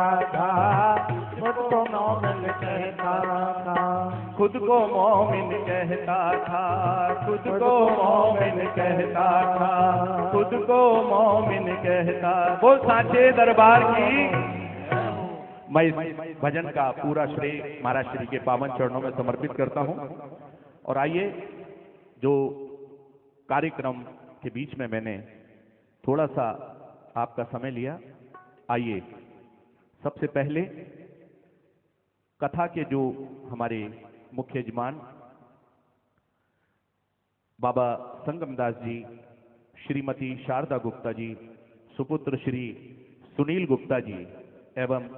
कहता था खुद को मोमिन कहता था। खुद को मोमिन कहता था। खुद को मोमिन कहता था। खुद को मोमिन कहता बोल साचे दरबार की। मैं भजन का पूरा श्रेय महाराज श्री के पावन चरणों में समर्पित करता हूँ। और आइए, जो कार्यक्रम के बीच में मैंने थोड़ा सा आपका समय लिया, आइए। सबसे पहले कथा के जो हमारे मुख्य यजमान, बाबा संगमदास जी, श्रीमती शारदा गुप्ता जी, सुपुत्र श्री सुनील गुप्ता जी एवं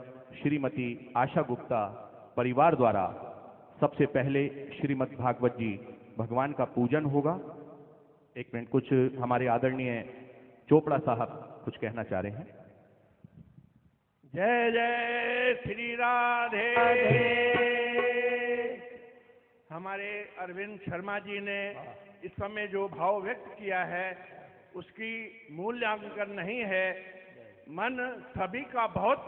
श्रीमती आशा गुप्ता परिवार द्वारा सबसे पहले श्रीमद भागवत जी भगवान का पूजन होगा। एक मिनट, कुछ हमारे आदरणीय चोपड़ा साहब कुछ कहना चाह रहे हैं। जय जय श्री राधे। हमारे अरविंद शर्मा जी ने इस समय जो भाव व्यक्त किया है, उसकी मूल्यांकन नहीं है। मन सभी का बहुत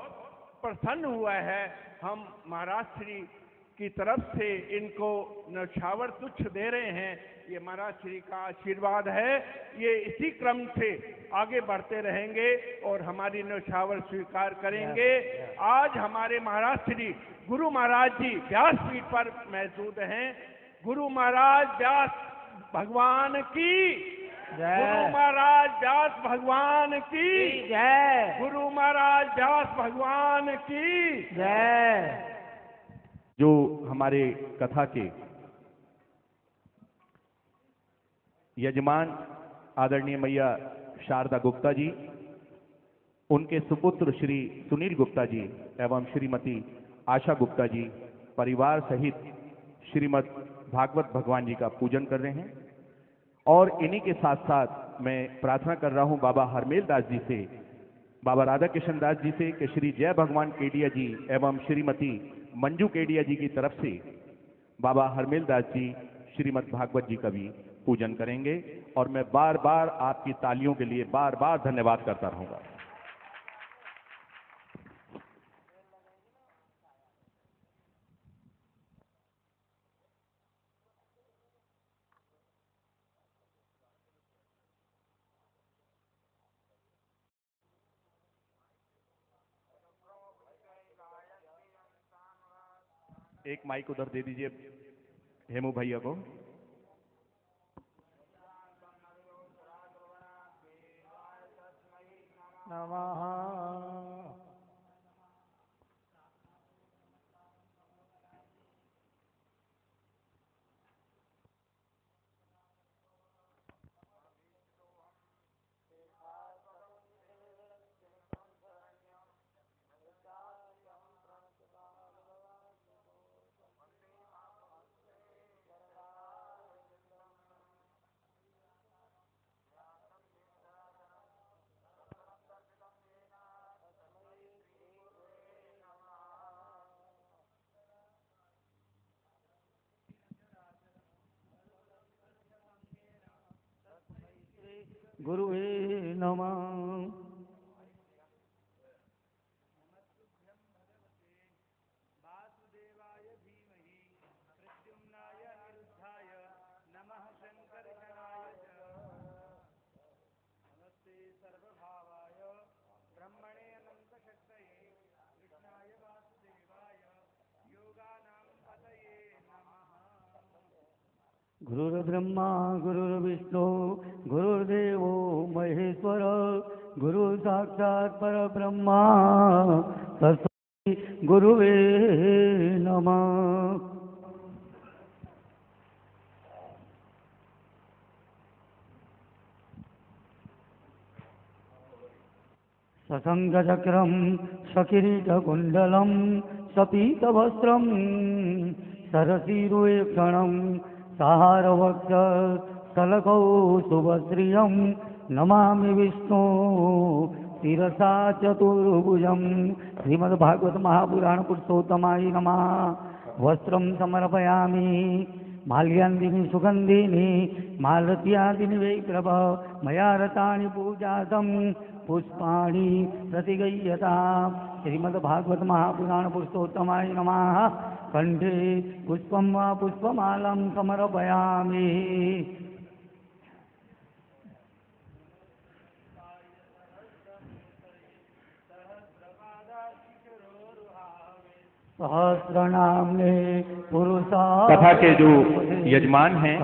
प्रसन्न हुआ है। हम महाराज श्री की तरफ़ से इनको नौछावर तुच्छ दे रहे हैं। ये महाराज श्री का आशीर्वाद है। ये इसी क्रम से आगे बढ़ते रहेंगे और हमारी नौछावर स्वीकार करेंगे। आज हमारे महाराज श्री गुरु महाराज जी व्यास पीठ पर मौजूद हैं। गुरु महाराज व्यास भगवान की। गुरु महाराज व्यास भगवान की। जय गुरु महाराज व्यास भगवान की। जय जो हमारे कथा के यजमान आदरणीय मैया शारदा गुप्ता जी, उनके सुपुत्र श्री सुनील गुप्ता जी एवं श्रीमती आशा गुप्ता जी परिवार सहित श्रीमद भागवत भगवान जी का पूजन कर रहे हैं। और इन्हीं के साथ साथ मैं प्रार्थना कर रहा हूँ बाबा हरमेल दास जी से, बाबा राधा किशन दास जी से कि श्री जय भगवान केडिया जी एवं श्रीमती मंजू केडिया जी की तरफ़ से बाबा हरमेल दास जी, श्रीमद भागवत जी का भी पूजन करेंगे और मैं बार बार आपकी तालियों के लिए बार बार धन्यवाद करता रहूँगा। एक माइक उधर दे दीजिए। हेमू भैया को नमः गुरुवे नमः गुरुर्ब्रह्मा गुरुर्विष्णु गुरुर्देवो महेश्वर गुरु साक्षात् परब्रह्मा तस्मै गुरुवे नमः ससङ्गचक्रं सकिरीटकुण्डलं सपीतवस्त्रं सरसीरुक्षणं सहारवक्ष सलकौ सुभश्रियं नमामि विष्णु शिरसा चतुर्भुजं श्रीमद्भागवत महापुराण पुरुषोत्तमाय नमः। वस्त्रं समर्पयामि माल्यान्दिनि सुगन्धिनि, मालत्यादिनि वै प्रभ मया रतानि पूजातं पुष्पाणि प्रतिगय्यता श्रीमद्भागवत महापुराण पुरुषोत्तमाय नमः। कंठे पुष्पं वा पुष्पमालं समर्पयामि। कथा के जो यजमान हैं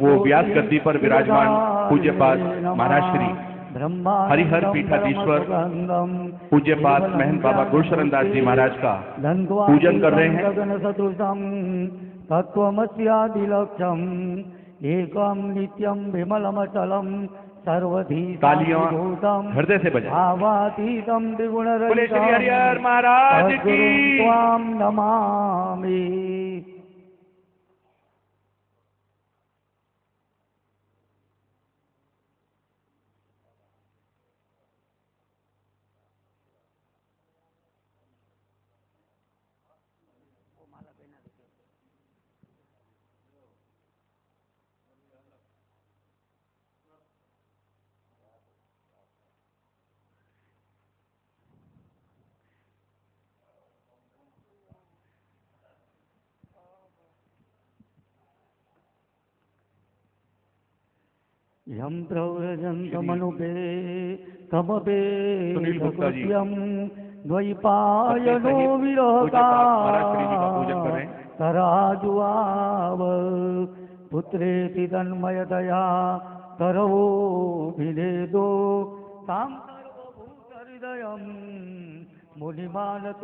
वो व्यास गद्दी पर विराजमान पूज्यपाद महाराज श्री हरिहर पीठाधीश्वर पूज्य पूज्यपाद महंत बाबा गुरुशरण दास जी महाराज का पूजन कर रहे हैं। सदृशम तत्वमस्यादिलक्षम एकम नित्यम विमलमचलम सर्वधी तालियाँ हृदय से बजाएँ द्विगुण महाराज की। नमामि यं प्रव्रजन्तमनुपे तमपे सुनील गुप्ता जी। कृत्यं अपने द्वैपायनो सहित विरहका पूज्यपाद महाराज श्री जी का पूजन कर। रहे हैं। तराजुआव पुत्रेति तन्मयतया तरवो विनेदो। तां सर्वभूतहृदयं मुनिमानतोऽस्मि।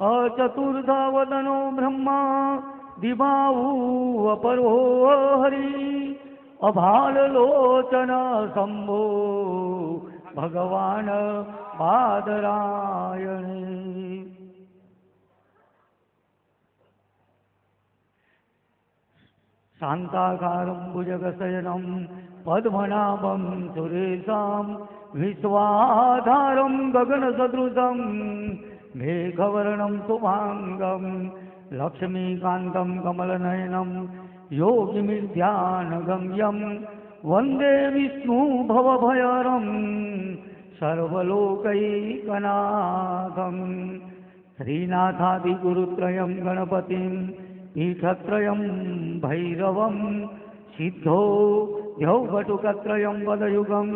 अचतुर्धावदनो ब्रह्मा दिवाऊ अपरो हरि अभाललोचन शम्भो भगवान् बादरायणे। शान्ताकारं भुजगशयनं, पद्मनाभं सुरेशां, विश्वाधारं गगनसदृशं, मेघवर्णं शुभाङ्गं लक्ष्मीकान्तं कमलनयनं योगिमिध्यानगम्यं वन्दे विष्णुभवभयरं सर्वलोकैकनाथं श्रीनाथादिगुरुत्रयं गणपतिं पीठत्रयं भैरवं सिद्धो द्यौघटुकत्रयं वदयुगं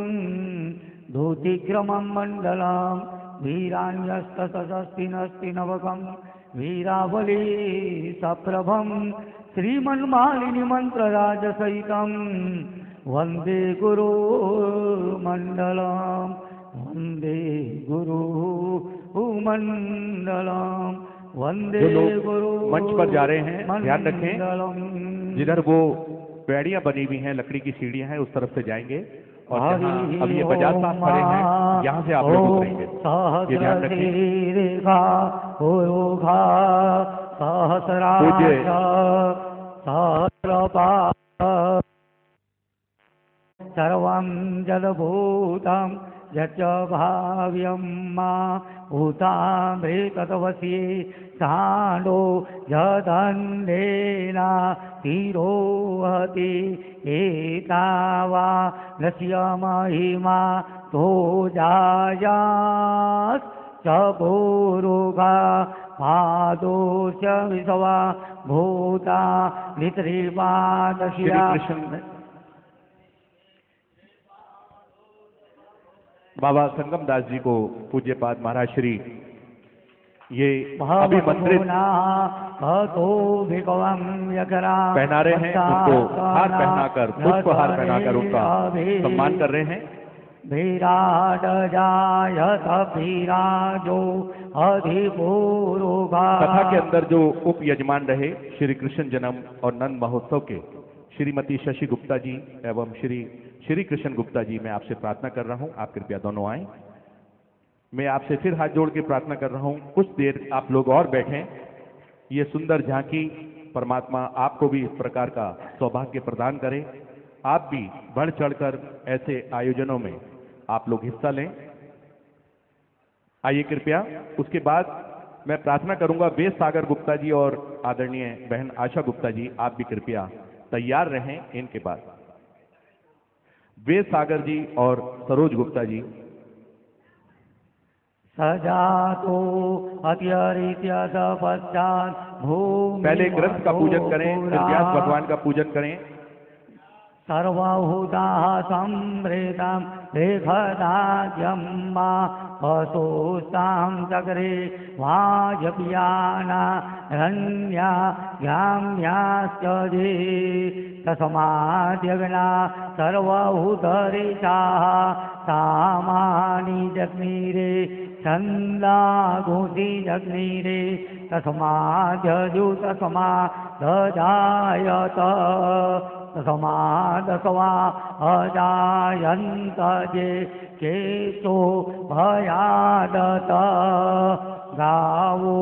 धूतिक्रमं मण्डलां वीराण्यस्तसस्ति नवकं वीरावली सप्रभं मन्त्रराजसहितं वंदे गुरुमण्डलं वंदे गुरु मण्डलं वंदे जो लोग गुरु मंच पर जा रहे हैं, ध्यान रखें। जिधर वो पेड़ियाँ बनी हुई हैं लकड़ी की सीढ़ियाँ हैं उस तरफ़ से जाएँगे। और अब ये बाज़ार साहब खड़े हैं यहाँ से आप लोग उतरेंगे। ये ध्यान सर्वं जलभूतं यच भाव्यं मा भूताम्बे साण्डो वसि साडो यदन्धेना तिरोहती एता वा नस्य महिमा भोजायाश्च भोरोगा पादौ च विधवा भूता निर्वादशी आश्रम बाबा संगम दास जी को पूज्यपाद महाराज श्री। ये अभिमंत्रित पहना रहे हैं उनको हार पहनाकर पुष्प हार पहनाकर उनका सम्मान कर रहे हैं। विराट जायत अधिपूर्वा कथा के अंदर जो उप यजमान रहे श्री कृष्ण जन्म और नंद महोत्सव के श्रीमती शशि गुप्ता जी एवं श्री श्री कृष्ण गुप्ता जी, मैं आपसे प्रार्थना कर रहा हूँ। आप कृपया दोनों आए। मैं आपसे फिर हाथ जोड़ के प्रार्थना कर रहा हूँ। कुछ देर आप लोग और बैठें। ये सुंदर झांकी परमात्मा आपको भी इस प्रकार का सौभाग्य प्रदान करे। आप भी बढ़ चढ़कर ऐसे आयोजनों में आप लोग हिस्सा लें। आइए कृपया। उसके बाद मैं प्रार्थना करूँगा वेद सागर गुप्ता जी और आदरणीय बहन आशा गुप्ता जी, आप भी कृपया तैयार रहें। इनके बाद वेद सागर जी और सरोज गुप्ता जी। सजा तो पश्चात पहले ग्रंथ का पूजन करें व्यास भगवान का पूजन करें। सर्वभूताः सम्भृतां रेखदाद्यं मा असोस्तां चक्रे वाजप्याना रण्या ग्राम्याश्च जे तस्माद्यग्ना सर्वभूतरिषाः सामानि जग्निरे છંદા ગુંજી અગ્નિ રે તથમા જજુ તથમા દધાયત તથમા દસવા અજાયંત જે કેતો ભયાદત ગાવો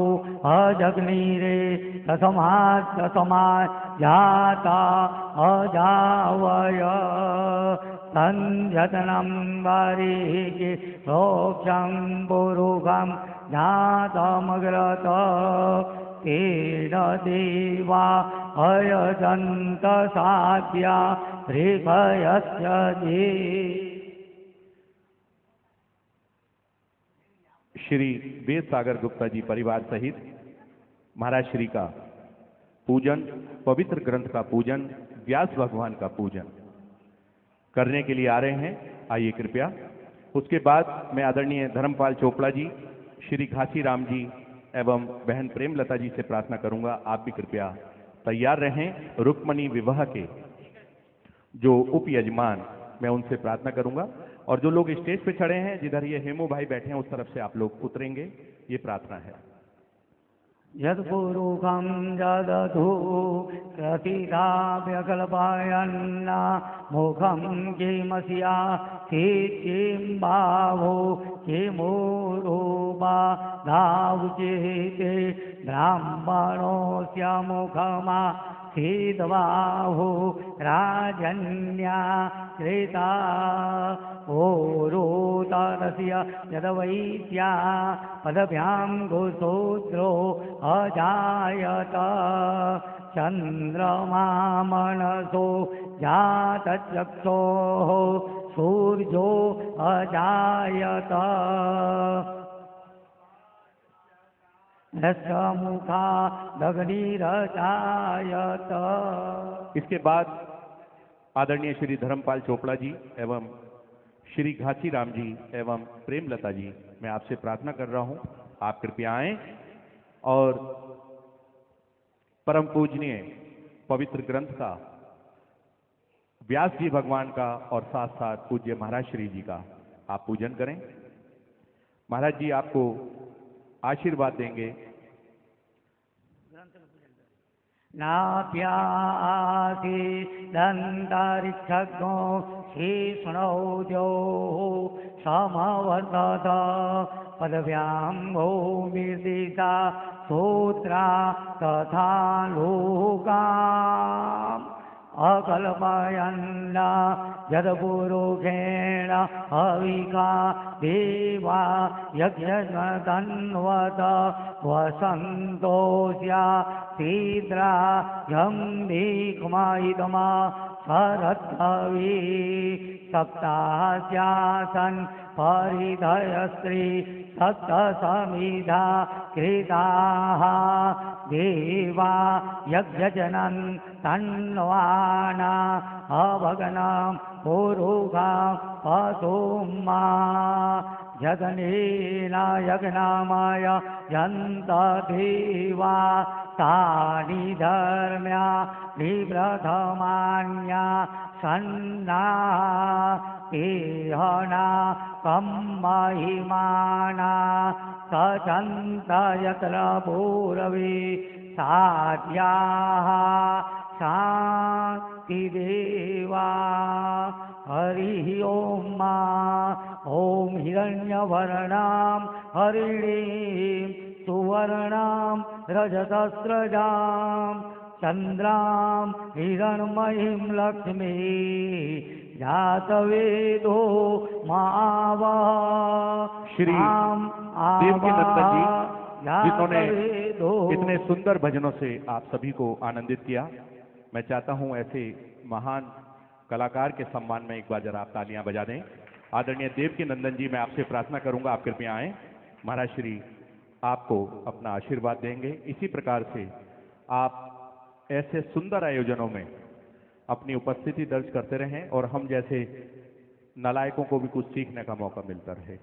અજગ્નિ રે તથમા તથમા જાતા અજાવય सञ्जतनं वारिके रोक्षं पुरुषं जातमग्रत तेन देवा अयजन्त साध्या हृभयस्य जे। श्री वेद सागर गुप्ता जी परिवार सहित महाराज श्री का पूजन, पवित्र ग्रंथ का पूजन, व्यास भगवान का पूजन। करने के लिए आ रहे हैं। आइए कृपया। उसके बाद मैं आदरणीय धर्मपाल चोपड़ा जी, श्री घासी राम जी एवं बहन प्रेमलता जी से प्रार्थना करूँगा। आप भी कृपया तैयार रहें रुक्मणी विवाह के। जो उप यजमान, मैं उनसे प्रार्थना करूँगा। और जो लोग स्टेज पे चढ़े हैं, जिधर ये हेमो भाई बैठे हैं, उस तरफ़ से आप लोग उतरेंगे। ये प्रार्थना है। यत्पुरुषं जदधु प्रतिधाव्यकल्पयन्ना मुखं किमस्या किं बाहो किमुरूपा धावचेते ब्राह्मणोऽस्य मुखमा ेतवाहुः राजन्या क्रेता वो रो तस्य यदवैद्या पद्भ्यां गोशोत्रो अजायत। चन्द्रमामनसो जातचक्षोः सूर्यो अजायत। दग्निरजायत इसके बाद आदरणीय श्री धर्मपाल चोपड़ा जी एवं श्री घासी राम जी एवं प्रेमलता जी, मैं आपसे प्रार्थना कर रहा हूँ, आप कृपया आए और परम पूजनीय पवित्र ग्रंथ का, व्यास जी भगवान का और साथ साथ पूज्य महाराज श्री जी का आप पूजन करें। महाराज जी आपको आशीर्वाद देंगे। नाभ्यासि दन्तारिक्षज्ञो श्रीष्णौद्योः स्णौ जो समवदत पद्व्यां भौमिदिता सोत्रा तथा लोका अकल्पयन्ना यद्पुरुषेण हविका देवा यज्ञतन्वत वसन्तोष्या तीद्रा यं दीक्मयितमा परत्तवी सप्तास्यासन् हरिदयस्त्री सप्तसमिधा कृताः। देवा यज्ञजनन् तन्वाना अभगनं पुरुघा पसुम्मा जगनिनायग्नामाय यन्त देवा तानि धर्म्या निप्रथमान्या सन्ना तेहना कं महिमाना सचन्त यत्र पूर्वे साध्याः शान्तिदेवा। हरिः ॐ मा। ॐ हिरण्यवर्णां हरिणीं सुवर्णां रजतस्रजां चन्द्रां हिरण्मयीं लक्ष्मी जातवेदो मावा। श्री नंदन जी जिन्होंने इतने सुंदर भजनों से आप सभी को आनंदित किया मैं चाहता हूँ ऐसे महान कलाकार के सम्मान में एक बार जरा आप तालियाँ बजा दें। आदरणीय देव के नंदन जी मैं आपसे प्रार्थना करूँगा आप कृपया आए। महाराज श्री आपको अपना आशीर्वाद देंगे। इसी प्रकार से आप ऐसे सुंदर आयोजनों में अपनी उपस्थिति दर्ज करते रहें और हम जैसे नलायकों को भी कुछ सीखने का मौका मिलता रहे।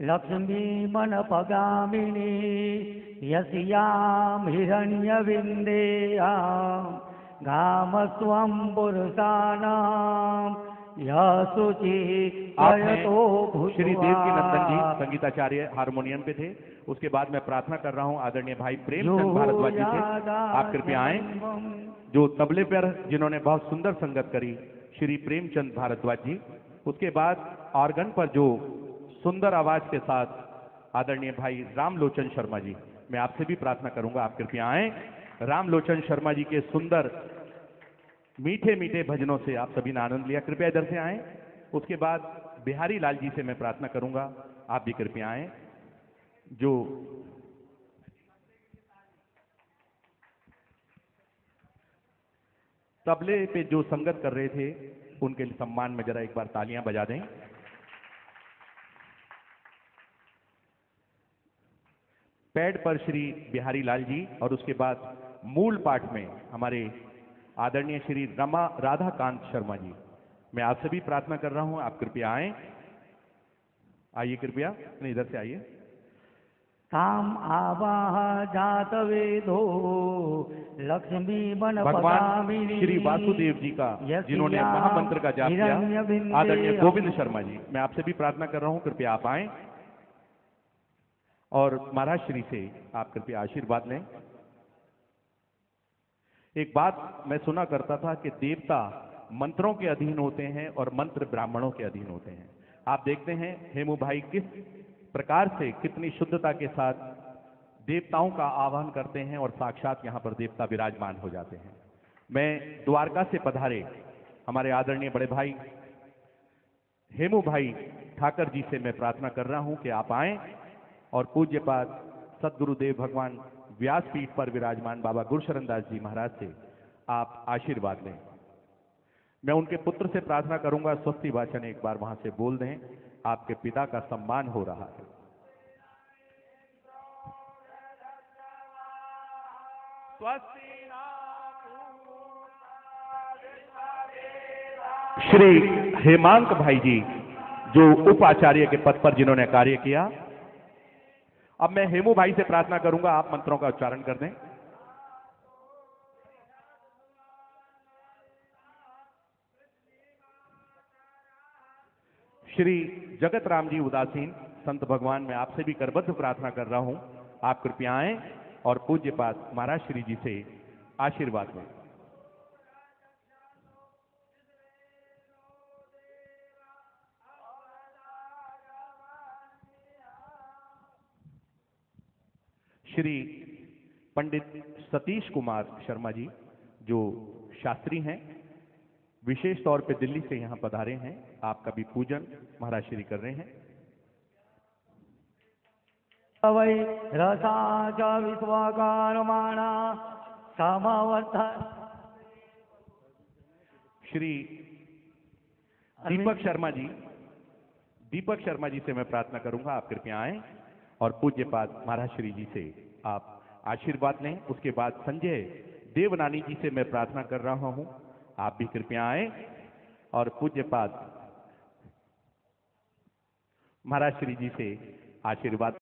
लक्ष्मी मन पगामिनी, यस्याम हिरण्यविन्देयां गाम स्वं पुरुषाणां यशुचि आप हैं जयतो श्री देवकी नंदन जी संगीताचार्य हारमोनियम पे थे। उसके बाद मैं प्रार्थना कर रहा हूँ आदरणीय भाई प्रेमचंद भारद्वाज जी से आप कृपया आए। जो तबले पर जिन्होंने बहुत सुंदर संगत करी श्री प्रेमचंद भारद्वाज जी। उसके बाद ऑर्गन पर जो सुंदर आवाज़ के साथ आदरणीय भाई रामलोचन शर्मा जी। मैं आपसे भी प्रार्थना करूँगा आप कृपया आए। रामलोचन शर्मा जी के सुंदर मीठे मीठे भजनों से आप सभी ने आनंद लिया। कृपया इधर से आए। उसके बाद बिहारी लाल जी से मैं प्रार्थना करूँगा। आप भी कृपया आए। जो तबले पे जो संगत कर रहे थे, उनके सम्मान में जरा एक बार तालियाँ बजा दें। पैड पर श्री बिहारी लाल जी और उसके बाद मूल पाठ में हमारे आदरणीय श्री रमा राधाकांत शर्मा जी। मैं आपसे भी प्रार्थना कर रहा हूँ आप कृपया आए। आइए कृपया नहीं इधर से आइए। ताम आवाह जात वेदो लक्ष्मी बन भगवान श्री वासुदेव जी का जिन्होंने महामंत्र का जाप किया। आदरणीय गोविंद शर्मा जी मैं आपसे भी प्रार्थना कर रहा हूँ कृपया आप आए। और महाराज श्री से आप कृपया आशीर्वाद लें। एक बात मैं सुना करता था कि देवता मंत्रों के अधीन होते हैं और मंत्र ब्राह्मणों के अधीन होते हैं। आप देखते हैं, हेमू भाई किस प्रकार से कितनी शुद्धता के साथ देवताओं का आह्वान करते हैं और साक्षात यहाँ पर देवता विराजमान हो जाते हैं। मैं द्वारका से पधारे हमारे आदरणीय बड़े भाई हेमू भाई ठाकर जी से मैं प्रार्थना कर रहा हूँ कि आप आए और पूज्यपाद सदगुरुदेव भगवान व्यासपीठ पर विराजमान बाबा गुरुशरण दास जी महाराज से आप आशीर्वाद लें। मैं उनके पुत्र से प्रार्थना करूँगा स्वस्ति वाचन एक बार वहाँ से बोल दें आपके पिता का सम्मान हो रहा है। श्री हेमांक भाई जी जो उप आचार्य के पद पर जिन्होंने कार्य किया अब मैं हेमू भाई से प्रार्थना करूँगा, आप मंत्रों का उच्चारण कर दें। श्री जगत राम जी उदासीन, संत भगवान, मैं आपसे भी करबद्ध प्रार्थना कर रहा हूँ। आप कृपया आए और पूज्य पाठ महाराज श्री जी से आशीर्वाद लें। श्री पंडित सतीश कुमार शर्मा जी जो शास्त्री हैं विशेष तौर पे दिल्ली से यहाँ पधारे हैं आपका भी पूजन महाराज श्री कर रहे हैं। वै रसा च विश्वकर्माणा समवर्थ श्री दीपक शर्मा जी दीपक शर्मा जी से मैं प्रार्थना करूँगा आप कृपया आए। और पूज्य पाद महाराज श्री जी से आप आशीर्वाद लें। उसके बाद संजय देवनानी जी से मैं प्रार्थना कर रहा हूँ। आप भी कृपया आए और पूज्य पाद महाराज श्री जी से आशीर्वाद